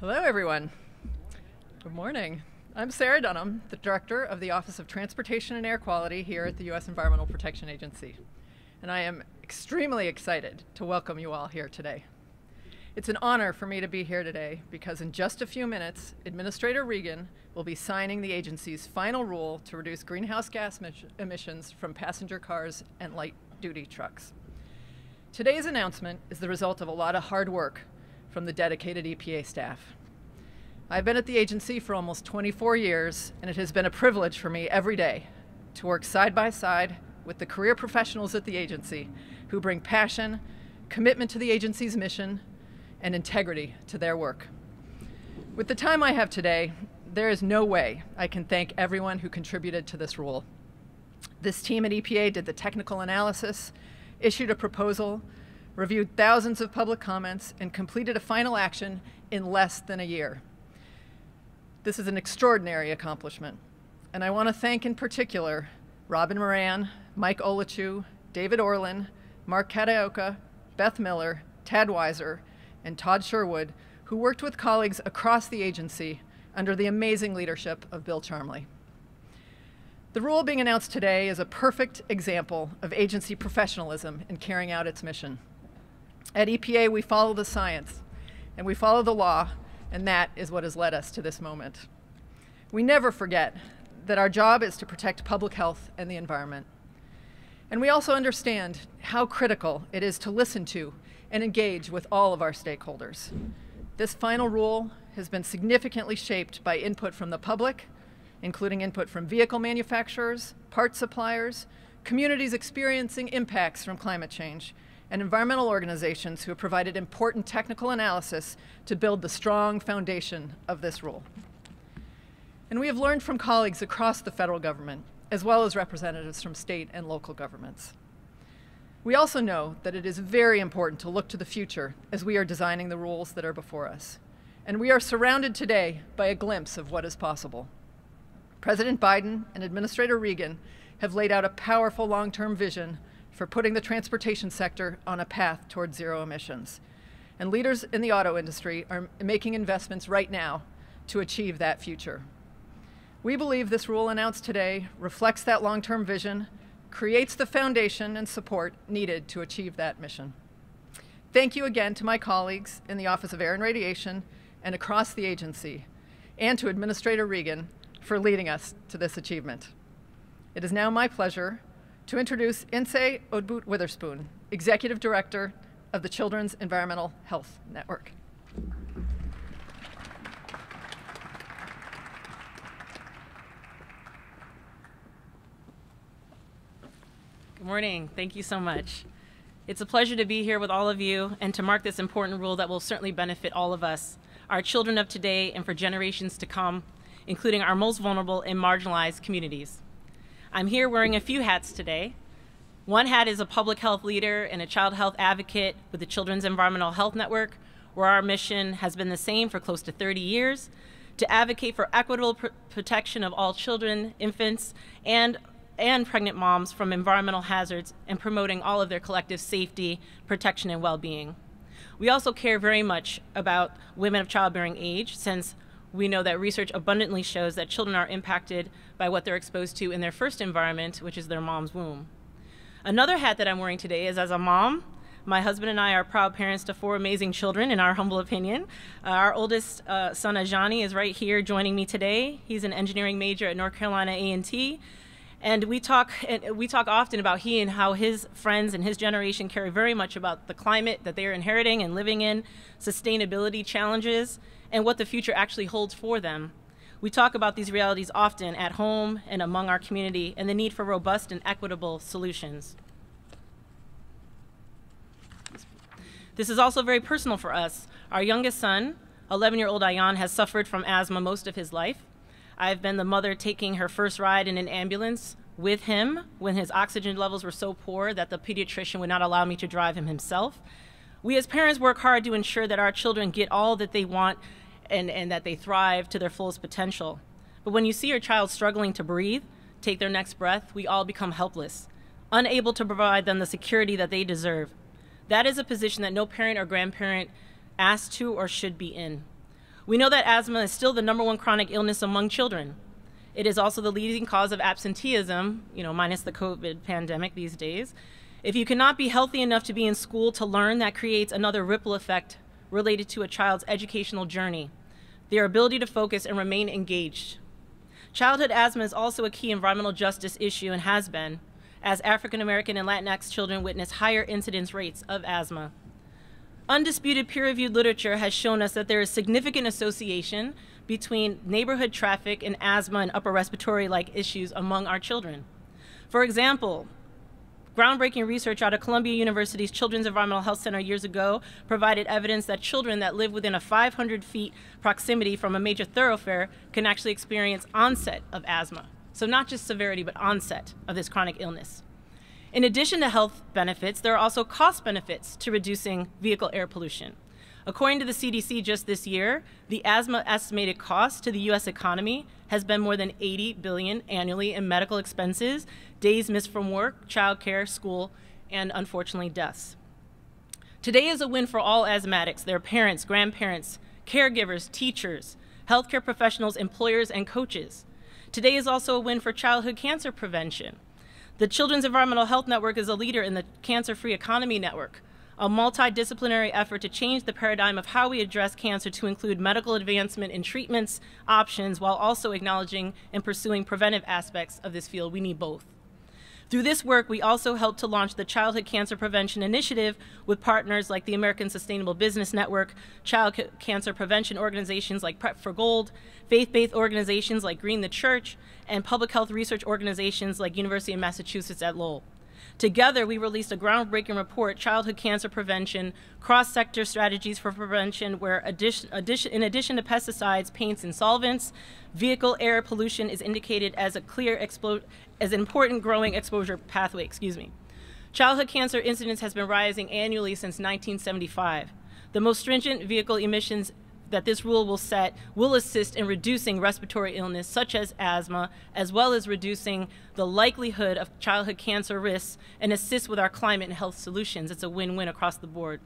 Hello, everyone. Good morning. I'm Sarah Dunham, the Director of the Office of Transportation and Air Quality here at the U.S. Environmental Protection Agency. And I am extremely excited to welcome you all here today. It's an honor for me to be here today because in just a few minutes, Administrator Regan will be signing the agency's final rule to reduce greenhouse gas emissions from passenger cars and light duty trucks. Today's announcement is the result of a lot of hard work from the dedicated EPA staff. I've been at the agency for almost 24 years, and it has been a privilege for me every day to work side by side with the career professionals at the agency who bring passion, commitment to the agency's mission, and integrity to their work. With the time I have today, there is no way I can thank everyone who contributed to this rule. This team at EPA did the technical analysis, issued a proposal, reviewed thousands of public comments, and completed a final action in less than a year. This is an extraordinary accomplishment, and I want to thank in particular Robin Moran, Mike Olechiw, David Orlin, Mark Kataoka, Beth Miller, Tad Wysor, and Todd Sherwood, who worked with colleagues across the agency under the amazing leadership of Bill Charmley. The rule being announced today is a perfect example of agency professionalism in carrying out its mission. At EPA, we follow the science and we follow the law, and that is what has led us to this moment. We never forget that our job is to protect public health and the environment. And we also understand how critical it is to listen to and engage with all of our stakeholders. This final rule has been significantly shaped by input from the public, including input from vehicle manufacturers, part suppliers, communities experiencing impacts from climate change, and environmental organizations who have provided important technical analysis to build the strong foundation of this rule. And we have learned from colleagues across the federal government, as well as representatives from state and local governments. We also know that it is very important to look to the future as we are designing the rules that are before us. And we are surrounded today by a glimpse of what is possible. President Biden and Administrator Regan have laid out a powerful long-term vision for putting the transportation sector on a path toward zero emissions. And leaders in the auto industry are making investments right now to achieve that future. We believe this rule announced today reflects that long-term vision, creates the foundation and support needed to achieve that mission. Thank you again to my colleagues in the Office of Air and Radiation and across the agency, and to Administrator Regan for leading us to this achievement. It is now my pleasure to introduce Nsedu Obot Witherspoon, Executive Director of the Children's Environmental Health Network. Good morning. Thank you so much. It's a pleasure to be here with all of you and to mark this important rule that will certainly benefit all of us, our children of today and for generations to come, including our most vulnerable and marginalized communities. I'm here wearing a few hats today. One hat is a public health leader and a child health advocate with the Children's Environmental Health Network, where our mission has been the same for close to 30 years to advocate for equitable pr protection of all children, infants, and, and pregnant moms from environmental hazards and promoting all of their collective safety, protection, and well being. We also care very much about women of childbearing age since we know that research abundantly shows that children are impacted by what they're exposed to in their first environment, which is their mom's womb. Another hat that I'm wearing today is as a mom. My husband and I are proud parents to four amazing children, in our humble opinion. Uh, our oldest uh, son, Ajani, is right here joining me today. He's an engineering major at North Carolina A&T. And we talk, and we talk often about he and how his friends and his generation care very much about the climate that they're inheriting and living in, sustainability challenges, and what the future actually holds for them. We talk about these realities often at home and among our community and the need for robust and equitable solutions. This is also very personal for us. Our youngest son, 11 year old Ayan, has suffered from asthma most of his life. I've been the mother taking her first ride in an ambulance with him when his oxygen levels were so poor that the pediatrician would not allow me to drive him himself. We as parents work hard to ensure that our children get all that they want and, and that they thrive to their fullest potential. But when you see your child struggling to breathe, take their next breath, we all become helpless, unable to provide them the security that they deserve. That is a position that no parent or grandparent asks to or should be in. We know that asthma is still the number one chronic illness among children. It is also the leading cause of absenteeism, you know, minus the COVID pandemic these days. If you cannot be healthy enough to be in school to learn, that creates another ripple effect related to a child's educational journey, their ability to focus and remain engaged. Childhood asthma is also a key environmental justice issue and has been, as African American and Latinx children witness higher incidence rates of asthma. Undisputed peer reviewed literature has shown us that there is significant association between neighborhood traffic and asthma and upper respiratory like issues among our children. For example, groundbreaking research out of Columbia University's Children's Environmental Health Center years ago provided evidence that children that live within a 500 feet proximity from a major thoroughfare can actually experience onset of asthma. So, not just severity, but onset of this chronic illness. In addition to health benefits, there are also cost benefits to reducing vehicle air pollution. According to the CDC just this year, the asthma estimated cost to the US economy has been more than 80 billion annually in medical expenses, days missed from work, childcare, school, and unfortunately deaths. Today is a win for all asthmatics, their parents, grandparents, caregivers, teachers, healthcare professionals, employers, and coaches. Today is also a win for childhood cancer prevention. The Children's Environmental Health Network is a leader in the Cancer Free Economy Network, a multidisciplinary effort to change the paradigm of how we address cancer to include medical advancement in treatments options while also acknowledging and pursuing preventive aspects of this field. We need both. Through this work, we also helped to launch the Childhood Cancer Prevention Initiative with partners like the American Sustainable Business Network, child cancer prevention organizations like Prep for Gold, faith-based organizations like Green the Church, and public health research organizations like University of Massachusetts at Lowell. Together, we released a groundbreaking report, Childhood Cancer Prevention, Cross-Sector Strategies for Prevention, where addition, addition, in addition to pesticides, paints, and solvents, vehicle air pollution is indicated as a clear, as an important growing exposure pathway, excuse me. Childhood cancer incidence has been rising annually since 1975. The most stringent vehicle emissions that this rule will set will assist in reducing respiratory illness such as asthma, as well as reducing the likelihood of childhood cancer risks and assist with our climate and health solutions. It's a win-win across the board.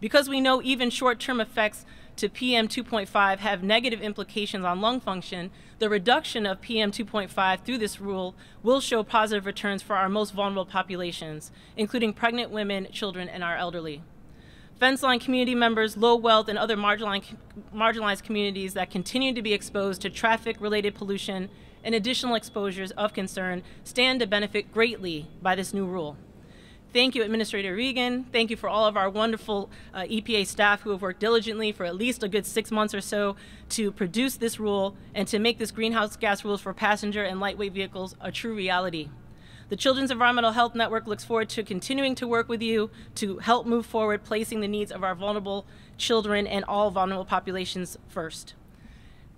Because we know even short-term effects to PM 2.5 have negative implications on lung function, the reduction of PM 2.5 through this rule will show positive returns for our most vulnerable populations, including pregnant women, children, and our elderly fence line community members, low wealth, and other marginalized communities that continue to be exposed to traffic-related pollution and additional exposures of concern stand to benefit greatly by this new rule. Thank you, Administrator Regan. Thank you for all of our wonderful uh, EPA staff who have worked diligently for at least a good six months or so to produce this rule and to make this greenhouse gas rules for passenger and lightweight vehicles a true reality. The Children's Environmental Health Network looks forward to continuing to work with you to help move forward, placing the needs of our vulnerable children and all vulnerable populations first.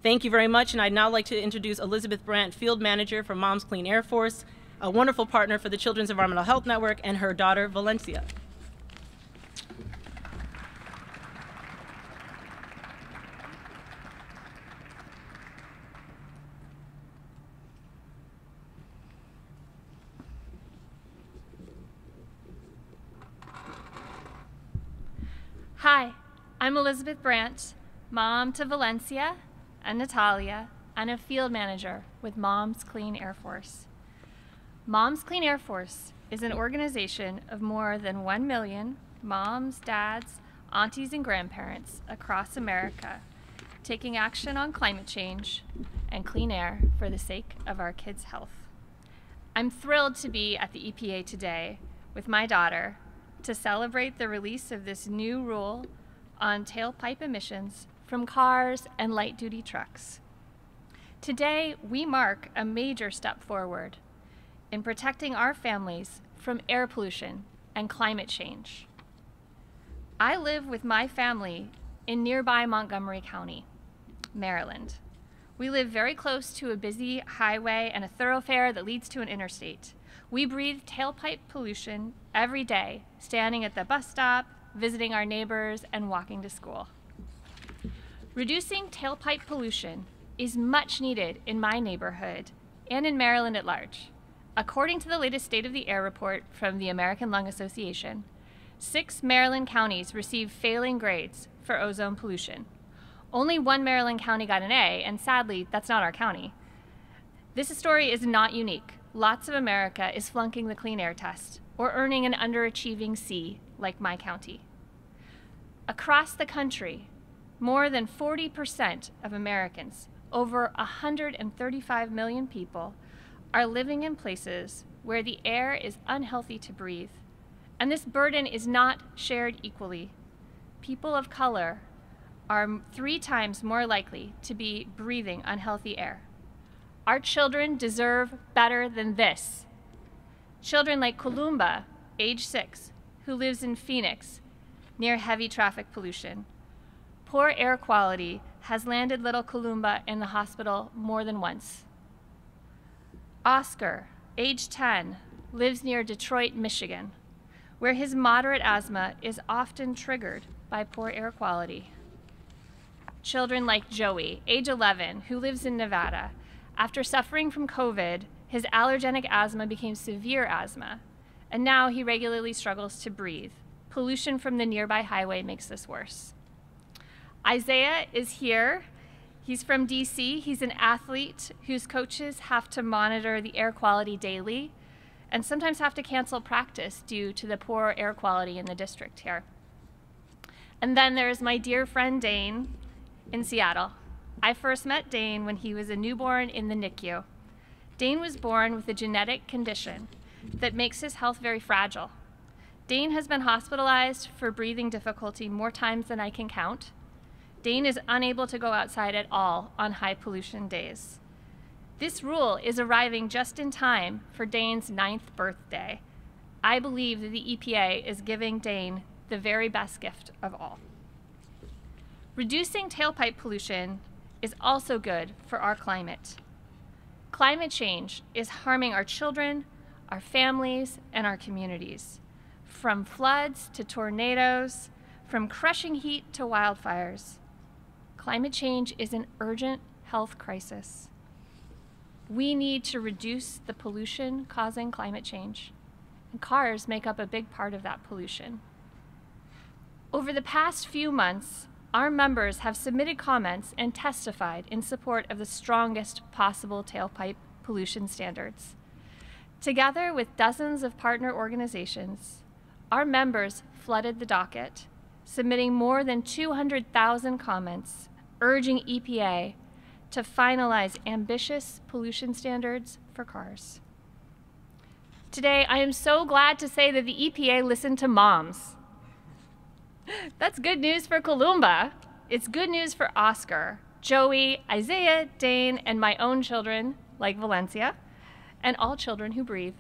Thank you very much, and I'd now like to introduce Elizabeth Brandt, Field Manager for Moms Clean Air Force, a wonderful partner for the Children's Environmental Health Network, and her daughter, Valencia. Hi, I'm Elizabeth Brandt, mom to Valencia and Natalia, and a field manager with Moms Clean Air Force. Moms Clean Air Force is an organization of more than 1 million moms, dads, aunties, and grandparents across America taking action on climate change and clean air for the sake of our kids' health. I'm thrilled to be at the EPA today with my daughter, to celebrate the release of this new rule on tailpipe emissions from cars and light-duty trucks. Today, we mark a major step forward in protecting our families from air pollution and climate change. I live with my family in nearby Montgomery County, Maryland. We live very close to a busy highway and a thoroughfare that leads to an interstate. We breathe tailpipe pollution every day, standing at the bus stop, visiting our neighbors, and walking to school. Reducing tailpipe pollution is much needed in my neighborhood and in Maryland at large. According to the latest State of the Air report from the American Lung Association, six Maryland counties receive failing grades for ozone pollution. Only one Maryland county got an A, and sadly, that's not our county. This story is not unique. Lots of America is flunking the clean air test or earning an underachieving C, like my county. Across the country, more than 40% of Americans, over 135 million people, are living in places where the air is unhealthy to breathe. And this burden is not shared equally. People of color are three times more likely to be breathing unhealthy air. Our children deserve better than this. Children like Kolumba, age six, who lives in Phoenix, near heavy traffic pollution. Poor air quality has landed little Kolumba in the hospital more than once. Oscar, age 10, lives near Detroit, Michigan, where his moderate asthma is often triggered by poor air quality children like Joey, age 11, who lives in Nevada. After suffering from COVID, his allergenic asthma became severe asthma, and now he regularly struggles to breathe. Pollution from the nearby highway makes this worse. Isaiah is here. He's from DC. He's an athlete whose coaches have to monitor the air quality daily and sometimes have to cancel practice due to the poor air quality in the district here. And then there's my dear friend Dane, in Seattle. I first met Dane when he was a newborn in the NICU. Dane was born with a genetic condition that makes his health very fragile. Dane has been hospitalized for breathing difficulty more times than I can count. Dane is unable to go outside at all on high pollution days. This rule is arriving just in time for Dane's ninth birthday. I believe that the EPA is giving Dane the very best gift of all. Reducing tailpipe pollution is also good for our climate. Climate change is harming our children, our families, and our communities. From floods to tornadoes, from crushing heat to wildfires. Climate change is an urgent health crisis. We need to reduce the pollution causing climate change, and cars make up a big part of that pollution. Over the past few months, our members have submitted comments and testified in support of the strongest possible tailpipe pollution standards. Together with dozens of partner organizations, our members flooded the docket, submitting more than 200,000 comments urging EPA to finalize ambitious pollution standards for cars. Today, I am so glad to say that the EPA listened to moms that's good news for Kolumba. It's good news for Oscar, Joey, Isaiah, Dane, and my own children, like Valencia, and all children who breathe.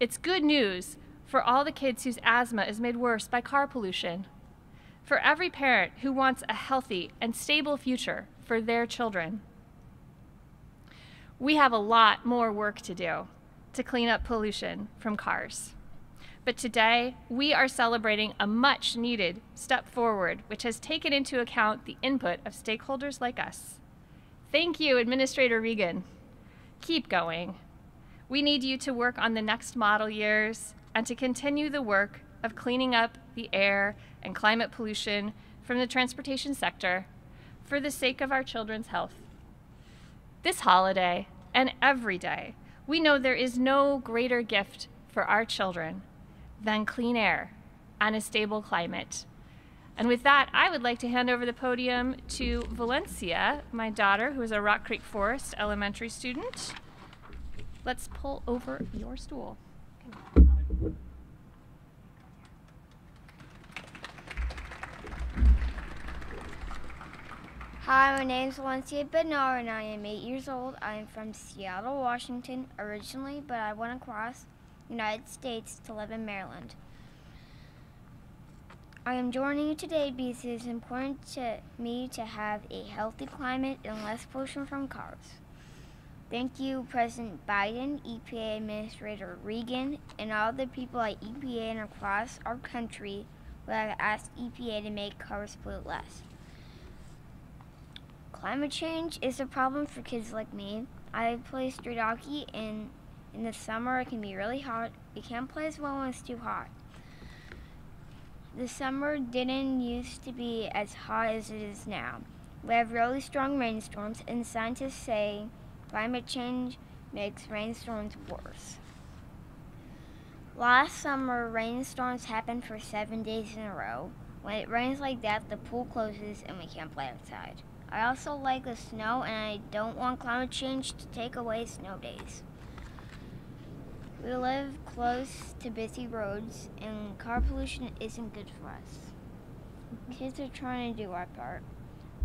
It's good news for all the kids whose asthma is made worse by car pollution. For every parent who wants a healthy and stable future for their children. We have a lot more work to do to clean up pollution from cars. But today, we are celebrating a much needed step forward, which has taken into account the input of stakeholders like us. Thank you, Administrator Regan. Keep going. We need you to work on the next model years and to continue the work of cleaning up the air and climate pollution from the transportation sector for the sake of our children's health. This holiday and every day, we know there is no greater gift for our children than clean air and a stable climate. And with that, I would like to hand over the podium to Valencia, my daughter, who is a Rock Creek Forest elementary student. Let's pull over your stool. Hi, my name is Valencia Bednar and I am 8 years old. I am from Seattle, Washington originally, but I went across United States to live in Maryland. I am joining you today because it is important to me to have a healthy climate and less pollution from cars. Thank you, President Biden, EPA Administrator Regan, and all the people at EPA and across our country who have asked EPA to make cars pollute less. Climate change is a problem for kids like me. I play street hockey and in the summer, it can be really hot. You can't play as well when it's too hot. The summer didn't used to be as hot as it is now. We have really strong rainstorms, and scientists say climate change makes rainstorms worse. Last summer, rainstorms happened for seven days in a row. When it rains like that, the pool closes and we can't play outside. I also like the snow, and I don't want climate change to take away snow days. We live close to busy roads, and car pollution isn't good for us. Kids are trying to do our part.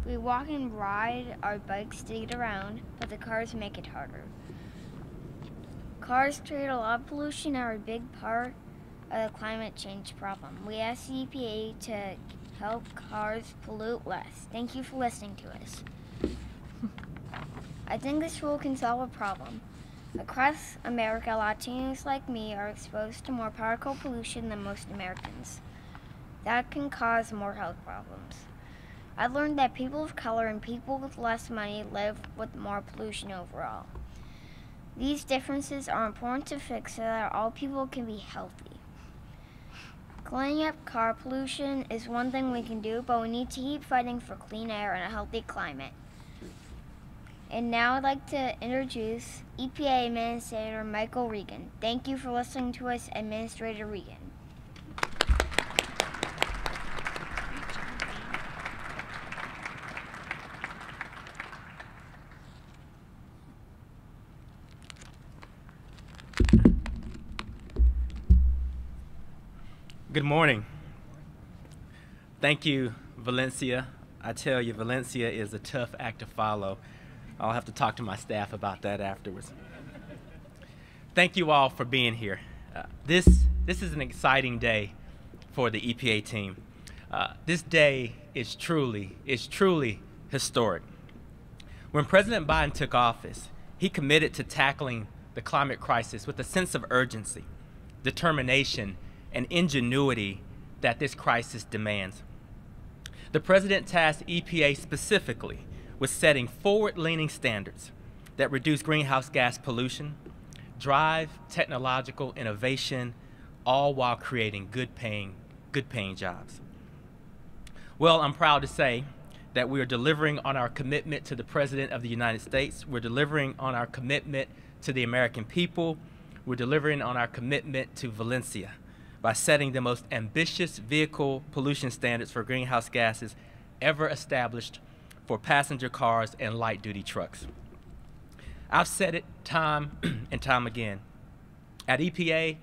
We walk and ride our bikes to get around, but the cars make it harder. Cars create a lot of pollution and are a big part of the climate change problem. We ask the EPA to help cars pollute less. Thank you for listening to us. I think this rule can solve a problem. Across America, Latinos like me are exposed to more particle pollution than most Americans. That can cause more health problems. I learned that people of color and people with less money live with more pollution overall. These differences are important to fix so that all people can be healthy. Cleaning up car pollution is one thing we can do, but we need to keep fighting for clean air and a healthy climate. And now I'd like to introduce EPA Administrator Michael Regan. Thank you for listening to us, Administrator Regan. Good morning. Thank you, Valencia. I tell you, Valencia is a tough act to follow. I'll have to talk to my staff about that afterwards. Thank you all for being here. Uh, this, this is an exciting day for the EPA team. Uh, this day is truly, is truly historic. When President Biden took office, he committed to tackling the climate crisis with a sense of urgency, determination, and ingenuity that this crisis demands. The President tasked EPA specifically with setting forward leaning standards that reduce greenhouse gas pollution, drive technological innovation, all while creating good paying, good paying jobs. Well, I'm proud to say that we are delivering on our commitment to the President of the United States. We're delivering on our commitment to the American people. We're delivering on our commitment to Valencia by setting the most ambitious vehicle pollution standards for greenhouse gases ever established for passenger cars and light duty trucks. I've said it time and time again. At EPA,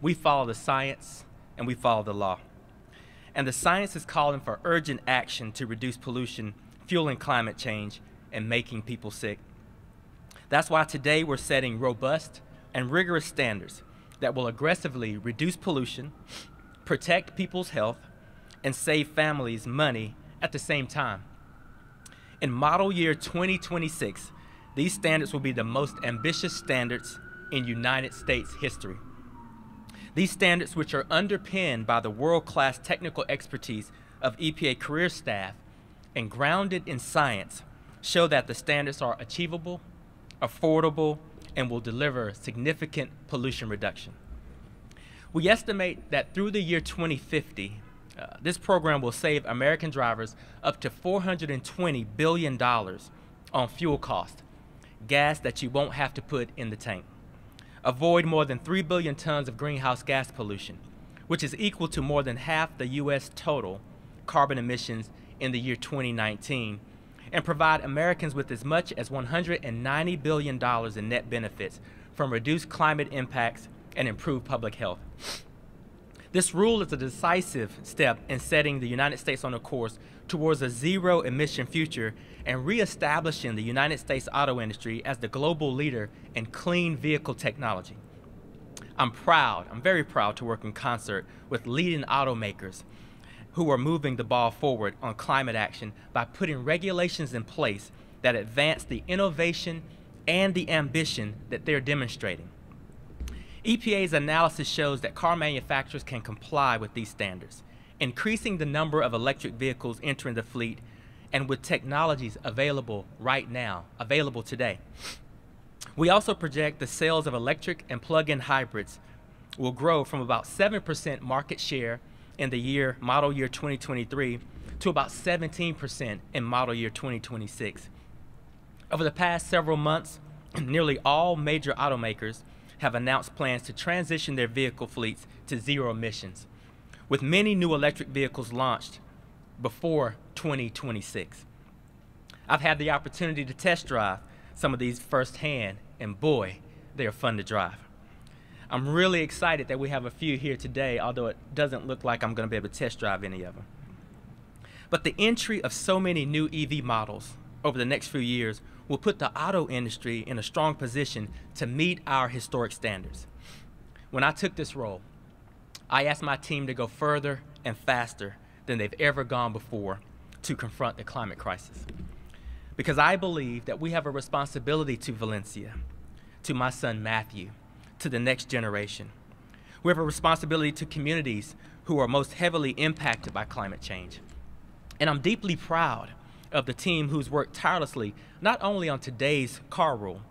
we follow the science and we follow the law. And the science is calling for urgent action to reduce pollution, fueling climate change, and making people sick. That's why today we're setting robust and rigorous standards that will aggressively reduce pollution, protect people's health, and save families money at the same time. In model year 2026, these standards will be the most ambitious standards in United States history. These standards, which are underpinned by the world-class technical expertise of EPA career staff and grounded in science, show that the standards are achievable, affordable, and will deliver significant pollution reduction. We estimate that through the year 2050, uh, this program will save American drivers up to $420 billion on fuel cost, gas that you won't have to put in the tank. Avoid more than 3 billion tons of greenhouse gas pollution, which is equal to more than half the U.S. total carbon emissions in the year 2019 and provide Americans with as much as $190 billion in net benefits from reduced climate impacts and improved public health. This rule is a decisive step in setting the United States on a course towards a zero emission future and reestablishing the United States auto industry as the global leader in clean vehicle technology. I'm proud, I'm very proud to work in concert with leading automakers who are moving the ball forward on climate action by putting regulations in place that advance the innovation and the ambition that they're demonstrating. EPA's analysis shows that car manufacturers can comply with these standards, increasing the number of electric vehicles entering the fleet and with technologies available right now, available today. We also project the sales of electric and plug-in hybrids will grow from about 7% market share in the year model year 2023 to about 17% in model year 2026. Over the past several months, nearly all major automakers have announced plans to transition their vehicle fleets to zero emissions, with many new electric vehicles launched before 2026. I've had the opportunity to test drive some of these firsthand, and boy, they are fun to drive. I'm really excited that we have a few here today, although it doesn't look like I'm going to be able to test drive any of them. But the entry of so many new EV models over the next few years will put the auto industry in a strong position to meet our historic standards. When I took this role, I asked my team to go further and faster than they've ever gone before to confront the climate crisis. Because I believe that we have a responsibility to Valencia, to my son Matthew, to the next generation. We have a responsibility to communities who are most heavily impacted by climate change. And I'm deeply proud of the team who's worked tirelessly not only on today's car rule,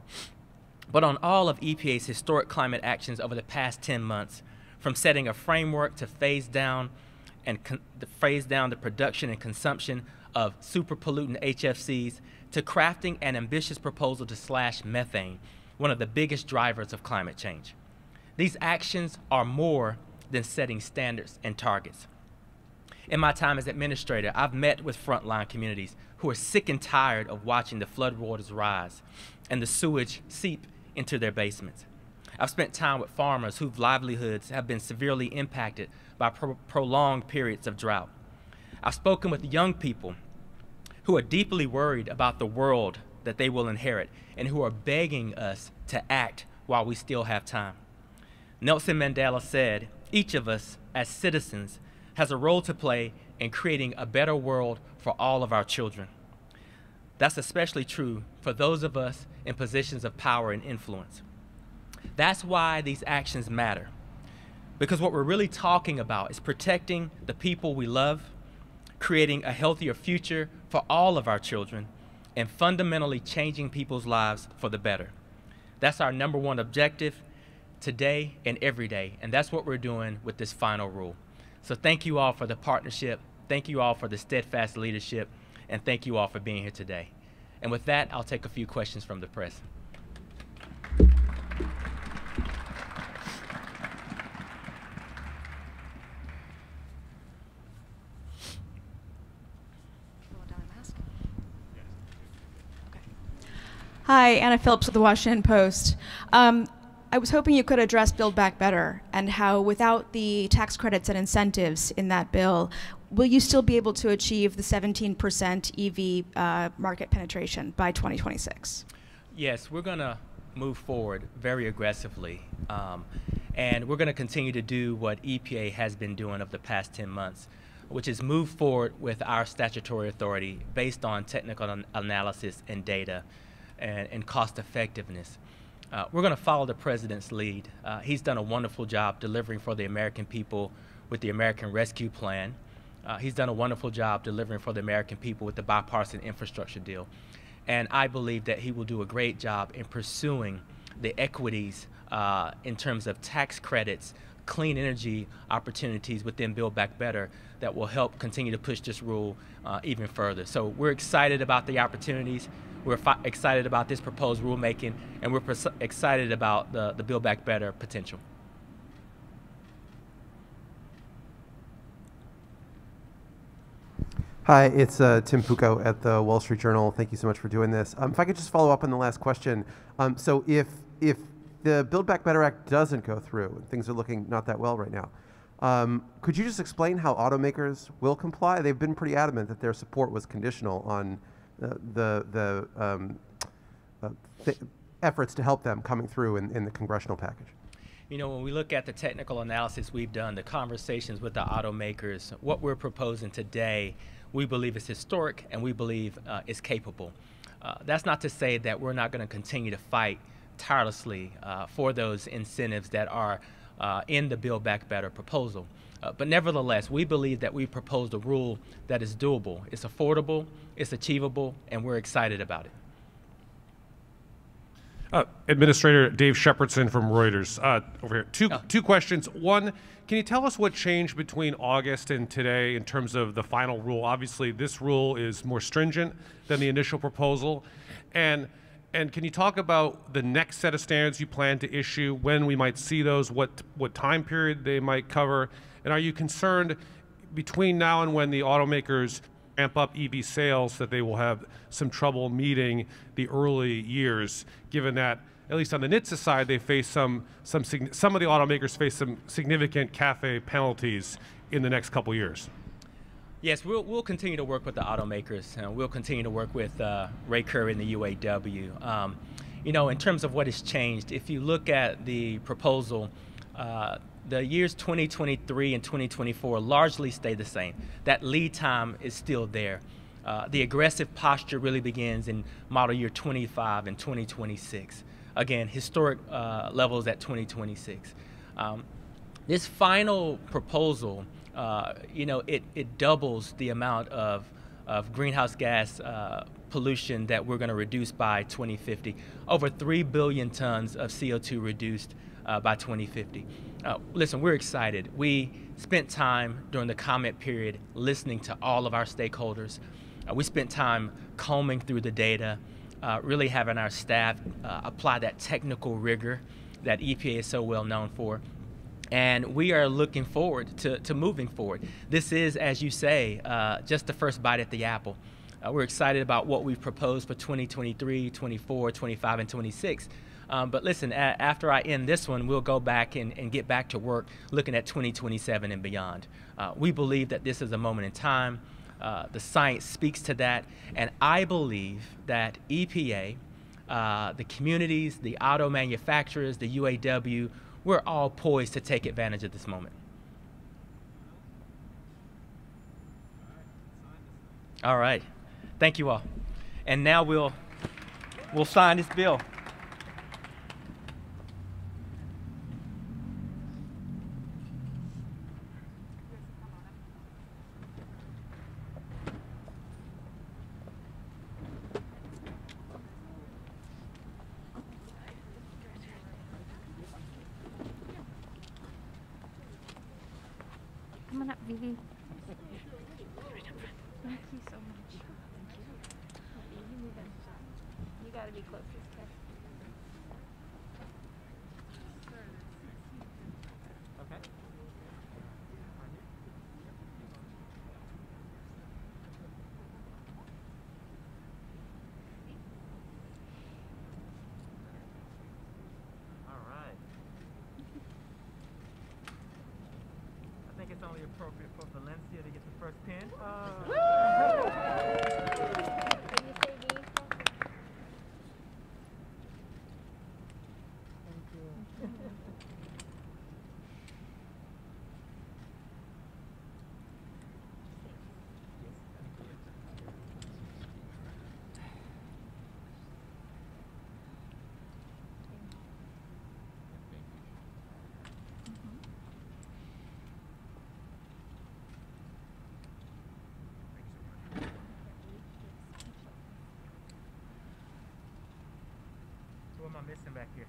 but on all of EPA's historic climate actions over the past 10 months, from setting a framework to phase down and phase down the production and consumption of super pollutant HFCs to crafting an ambitious proposal to slash methane, one of the biggest drivers of climate change. These actions are more than setting standards and targets. In my time as administrator, I've met with frontline communities who are sick and tired of watching the floodwaters rise and the sewage seep into their basements. I've spent time with farmers whose livelihoods have been severely impacted by pro prolonged periods of drought. I've spoken with young people who are deeply worried about the world that they will inherit and who are begging us to act while we still have time. Nelson Mandela said, each of us as citizens has a role to play in creating a better world for all of our children. That's especially true for those of us in positions of power and influence. That's why these actions matter. Because what we're really talking about is protecting the people we love, creating a healthier future for all of our children, and fundamentally changing people's lives for the better. That's our number one objective today and every day, and that's what we're doing with this final rule. So thank you all for the partnership. Thank you all for the steadfast leadership. And thank you all for being here today. And with that, I'll take a few questions from the press. Hi, Anna Phillips with the Washington Post. Um, I was hoping you could address Build Back Better and how, without the tax credits and incentives in that bill, will you still be able to achieve the 17% EV uh, market penetration by 2026? Yes, we're going to move forward very aggressively. Um, and we're going to continue to do what EPA has been doing over the past 10 months, which is move forward with our statutory authority based on technical an analysis and data and, and cost effectiveness. Uh, we're going to follow the president's lead. Uh, he's done a wonderful job delivering for the American people with the American Rescue Plan. Uh, he's done a wonderful job delivering for the American people with the bipartisan infrastructure deal. And I believe that he will do a great job in pursuing the equities uh, in terms of tax credits, clean energy opportunities within Build Back Better that will help continue to push this rule uh, even further. So we're excited about the opportunities. We're excited about this proposed rulemaking, and we're excited about the, the Build Back Better potential. Hi, it's uh, Tim Puko at the Wall Street Journal. Thank you so much for doing this. Um, if I could just follow up on the last question. Um, so if, if the Build Back Better Act doesn't go through, and things are looking not that well right now, um, could you just explain how automakers will comply? They've been pretty adamant that their support was conditional on the, the um, uh, th efforts to help them coming through in, in the congressional package? You know, when we look at the technical analysis we've done, the conversations with the automakers, what we're proposing today, we believe is historic and we believe uh, is capable. Uh, that's not to say that we're not going to continue to fight tirelessly uh, for those incentives that are uh, in the Build Back Better proposal. Uh, but nevertheless, we believe that we proposed a rule that is doable, it's affordable, it's achievable, and we're excited about it. Uh, Administrator Dave Shepardson from Reuters. Uh, over here. Two, two questions. One, can you tell us what changed between August and today in terms of the final rule? Obviously, this rule is more stringent than the initial proposal. And, and can you talk about the next set of standards you plan to issue, when we might see those, what, what time period they might cover? And are you concerned between now and when the automakers ramp up EV sales that they will have some trouble meeting the early years, given that at least on the NHTSA side, they face some some some of the automakers face some significant CAFE penalties in the next couple years. Yes, we'll, we'll continue to work with the automakers, and we'll continue to work with uh, Ray Curry and the UAW. Um, you know, in terms of what has changed, if you look at the proposal, uh, the years 2023 and 2024 largely stay the same. That lead time is still there. Uh, the aggressive posture really begins in model year 25 and 2026. Again, historic uh, levels at 2026. Um, this final proposal, uh, you know, it, it doubles the amount of, of greenhouse gas uh, pollution that we're going to reduce by 2050. Over 3 billion tons of CO2 reduced uh, by 2050. Uh, listen, we're excited. We spent time during the comment period listening to all of our stakeholders. Uh, we spent time combing through the data, really having our staff apply that technical rigor that EPA is so well known for. And we are looking forward to, to moving forward. This is, as you say, uh, just the first bite at the apple. Uh, we're excited about what we've proposed for 2023, 24, 25, and 26. Um, but listen, a- after I end this one, we'll go back and, and get back to work looking at 2027 and beyond. Uh, we believe that this is a moment in time. Uh, the science speaks to that. And I believe that EPA, uh, the communities, the auto manufacturers, the UAW, we're all poised to take advantage of this moment. All right. Thank you all. And now we'll we'll sign this bill. Come on up, Vivi. Thank you so much. You gotta be closest, kid. Okay. All right. I think it's only appropriate for Valencia to get the first pin. Who am I missing back here?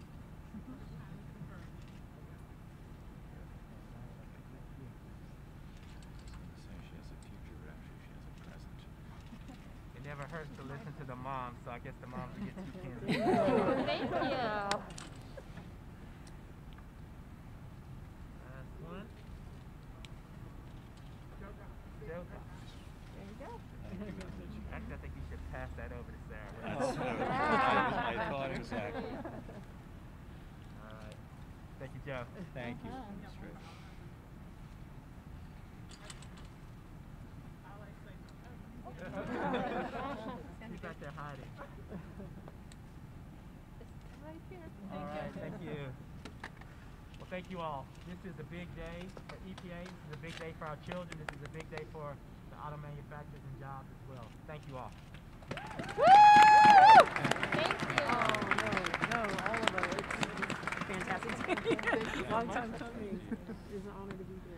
It never hurts to listen to the mom, so I guess the moms will get two pins. Thank you. Last one. Joker. There you go. Actually, I think you should pass that over to Sarah. I thought exactly. All right. Thank you, Joe. Thank you. Uh-huh. That's right. He's back there hiding. All right, thank you. Well, thank you all. This is a big day for EPA. This is a big day for our children. This is a big day for the auto manufacturers and jobs as well. Thank you all. Thank you. No, all of us. It's fantastic. Long time coming. It's an honor to be here.